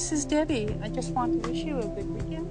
this is Debbie. I just want to wish you a good weekend